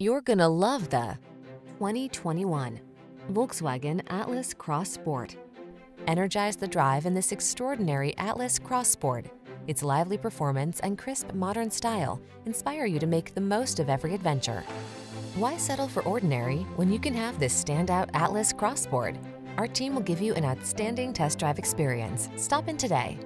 You're gonna love the 2021 Volkswagen Atlas Cross Sport. Energize the drive in this extraordinary Atlas Cross Sport. Its lively performance and crisp modern style inspire you to make the most of every adventure. Why settle for ordinary when you can have this standout Atlas Cross Sport? Our team will give you an outstanding test drive experience. Stop in today.